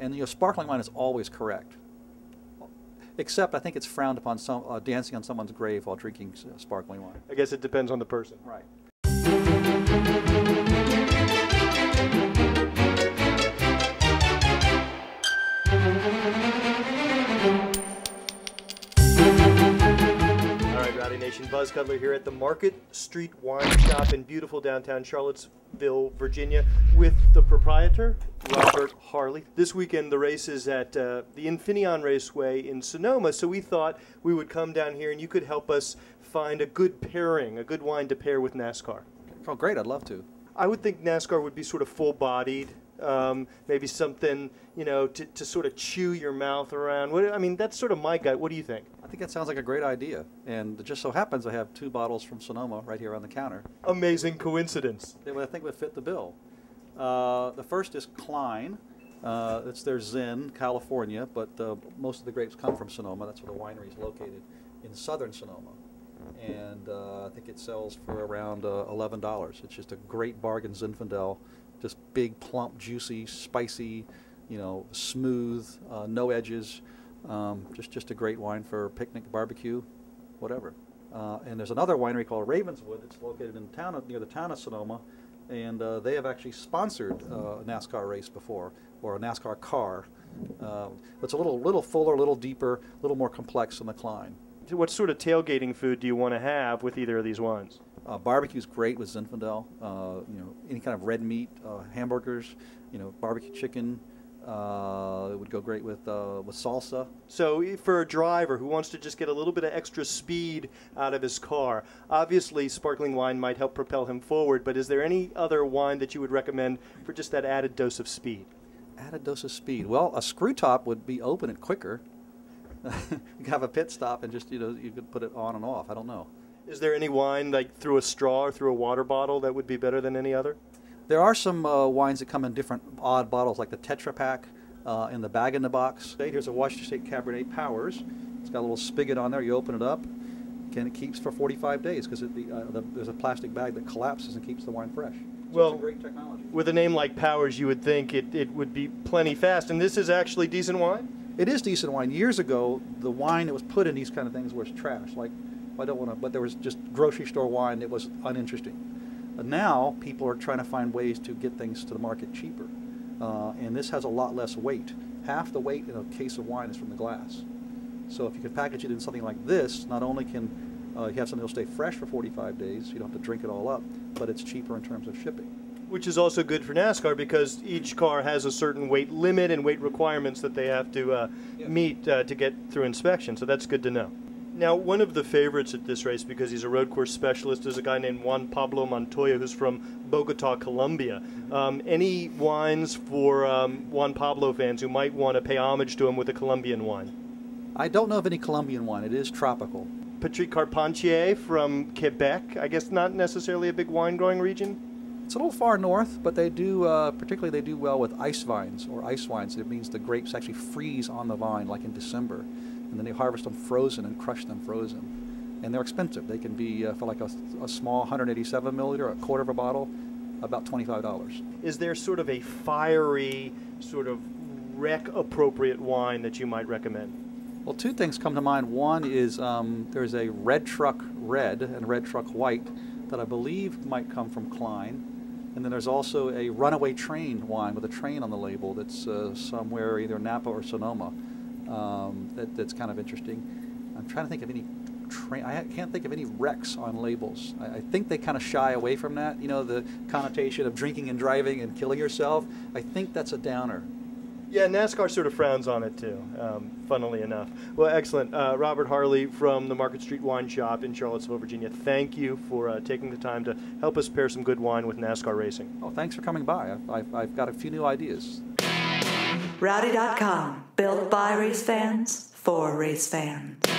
and you know, sparkling wine is always correct. Except I think it's frowned upon some, uh, dancing on someone's grave while drinking s- sparkling wine. I guess it depends on the person. Right. Buzz Cutler here at the Market Street Wine Shop in beautiful downtown Charlottesville, Virginia, with the proprietor, Robert Harley. This weekend, the race is at uh, the Infineon Raceway in Sonoma, so we thought we would come down here and you could help us find a good pairing, a good wine to pair with NASCAR. Oh, great! I'd love to. I would think NASCAR would be sort of full bodied. Um, maybe something, you know, to, to sort of chew your mouth around. What, I mean, that's sort of my gut. What do you think? I think that sounds like a great idea. And it just so happens I have two bottles from Sonoma right here on the counter. Amazing coincidence. They would, I think would fit the bill. Uh, the first is Cline. Uh, it's their Zin, California, but uh, most of the grapes come from Sonoma. That's where the winery is located in southern Sonoma. And uh, I think it sells for around uh, $11. It's just a great bargain Zinfandel. Just big, plump, juicy, spicy, you know, smooth, uh, no edges. Um, just, just a great wine for picnic, barbecue, whatever. Uh, and there's another winery called Ravenswood. It's located in town near the town of Sonoma, and uh, they have actually sponsored uh, a NASCAR race before, or a NASCAR car. Uh, it's a little, little fuller, a little deeper, a little more complex than the Cline. What sort of tailgating food do you want to have with either of these wines? Uh, barbecue's great with Zinfandel. Uh, you know, any kind of red meat, uh, hamburgers, you know, barbecue chicken. Uh, it would go great with uh, with salsa. So, for a driver who wants to just get a little bit of extra speed out of his car, obviously sparkling wine might help propel him forward, but is there any other wine that you would recommend for just that added dose of speed? Added dose of speed. Well, a screw top would be open it quicker. you could have a pit stop and just you know you could put it on and off. I don't know. Is there any wine like through a straw or through a water bottle that would be better than any other? There are some uh, wines that come in different odd bottles, like the Tetra Pak uh, in the bag in the box. Here's a Washington State Cabernet Powers. It's got a little spigot on there. You open it up, and it keeps for 45 days because the, uh, the, there's a plastic bag that collapses and keeps the wine fresh. So Well, great technology. With a name like Powers, you would think it, it would be plenty fast, and this is actually decent wine? It is decent wine. Years ago, the wine that was put in these kind of things was trash. Like, I don't want to, but there was just grocery store wine that was uninteresting. But now people are trying to find ways to get things to the market cheaper, uh, and this has a lot less weight. Half the weight in a case of wine is from the glass. So if you can package it in something like this, not only can uh, you have something that'll stay fresh for 45 days, you don't have to drink it all up, but it's cheaper in terms of shipping. Which is also good for NASCAR because each car has a certain weight limit and weight requirements that they have to uh, Yeah. meet uh, to get through inspection. So that's good to know. Now, one of the favorites at this race, because he's a road course specialist, is a guy named Juan Pablo Montoya, who's from Bogota, Colombia. Um, any wines for um, Juan Pablo fans who might want to pay homage to him with a Colombian wine? I don't know of any Colombian wine. It is tropical. Patrick Carpentier from Quebec. I guess not necessarily a big wine growing region. It's a little far north, but they do, uh, particularly they do well with ice vines or ice wines. It means the grapes actually freeze on the vine, like in December, and then they harvest them frozen and crush them frozen. And they're expensive. They can be uh, for like a, a small 187 milliliter, a quarter of a bottle, about $25. Is there sort of a fiery, sort of wreck appropriate wine that you might recommend? Well, two things come to mind. One is um, there's a Red Truck Red and Red Truck White that I believe might come from Cline. And then there's also a Runaway Train wine with a train on the label that's uh, somewhere either Napa or Sonoma. Um, that, that's kind of interesting. I'm trying to think of any train. I can't think of any wrecks on labels. I, I think they kind of shy away from that. You know, the connotation of drinking and driving and killing yourself. I think that's a downer. Yeah, NASCAR sort of frowns on it too, um, funnily enough. Well, excellent. Uh, Robert Harley from the Market Street Wine Shop in Charlottesville, Virginia. Thank you for uh, taking the time to help us pair some good wine with NASCAR racing. Oh, thanks for coming by. I've, I've, I've got a few new ideas. Rowdy.com, built by race fans for race fans.